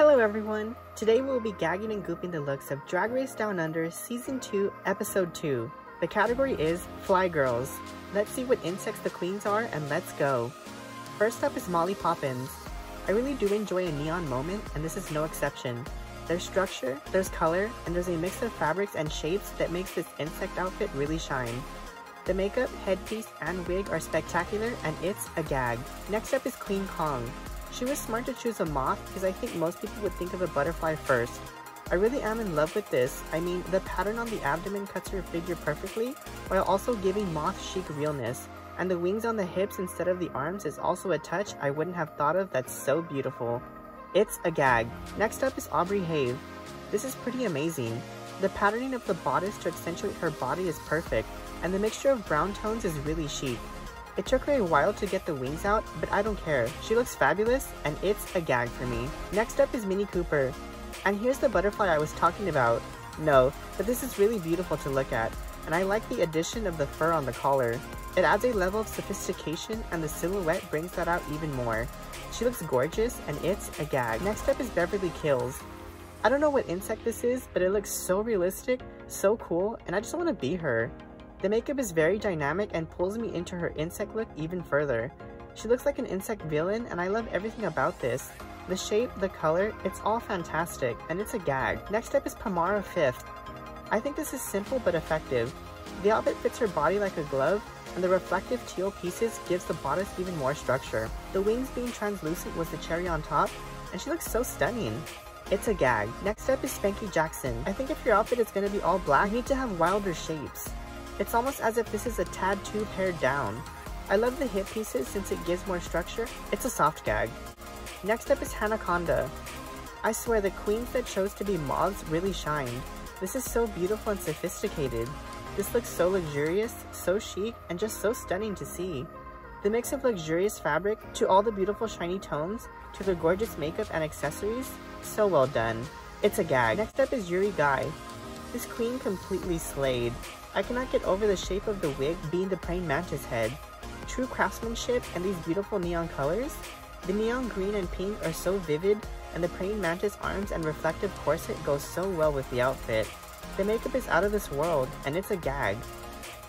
Hello everyone! Today we will be gagging and gooping the looks of Drag Race Down Under Season 2, Episode 2. The category is Fly Girls. Let's see what insects the queens are and let's go. First up is Molly Poppinz. I really do enjoy a neon moment and this is no exception. There's structure, there's color, and there's a mix of fabrics and shapes that makes this insect outfit really shine. The makeup, headpiece, and wig are spectacular and it's a gag. Next up is Kween Kong. She was smart to choose a moth because I think most people would think of a butterfly first. I really am in love with this. I mean, the pattern on the abdomen cuts her figure perfectly, while also giving moth chic realness. And the wings on the hips instead of the arms is also a touch I wouldn't have thought of that's so beautiful. It's a gag. Next up is Aubrey Haive. This is pretty amazing. The patterning of the bodice to accentuate her body is perfect, and the mixture of brown tones is really chic. It took her a while to get the wings out, but I don't care. She looks fabulous, and it's a gag for me. Next up is Minnie Cooper. And here's the butterfly I was talking about. No, but this is really beautiful to look at, and I like the addition of the fur on the collar. It adds a level of sophistication, and the silhouette brings that out even more. She looks gorgeous, and it's a gag. Next up is Beverly Kills. I don't know what insect this is, but it looks so realistic, so cool, and I just want to be her. The makeup is very dynamic and pulls me into her insect look even further. She looks like an insect villain and I love everything about this. The shape, the color, it's all fantastic, and it's a gag. Next up is Pomara Fierce. I think this is simple but effective. The outfit fits her body like a glove, and the reflective teal pieces gives the bodice even more structure. The wings being translucent was the cherry on top, and she looks so stunning. It's a gag. Next up is Spankie Jackzon. I think if your outfit is going to be all black, you need to have wilder shapes. It's almost as if this is a tad too pared down. I love the hip pieces since it gives more structure. It's a soft gag. Next up is Hannah Conda. I swear the queens that chose to be moths really shined. This is so beautiful and sophisticated. This looks so luxurious, so chic, and just so stunning to see. The mix of luxurious fabric to all the beautiful shiny tones to the gorgeous makeup and accessories, so well done. It's a gag. Next up is Yuri Guaii. This queen completely slayed. I cannot get over the shape of the wig being the praying mantis head. True craftsmanship and these beautiful neon colors. The neon green and pink are so vivid and the praying mantis arms and reflective corset go so well with the outfit. The makeup is out of this world and it's a gag.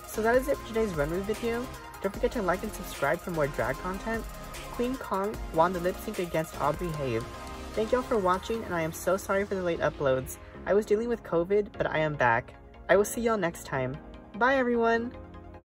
So that is it for today's runway video. Don't forget to like and subscribe for more drag content. Kween Kong won the lip sync against Aubrey Haive. Thank y'all for watching and I am so sorry for the late uploads. I was dealing with COVID, but I am back. I will see y'all next time. Bye everyone!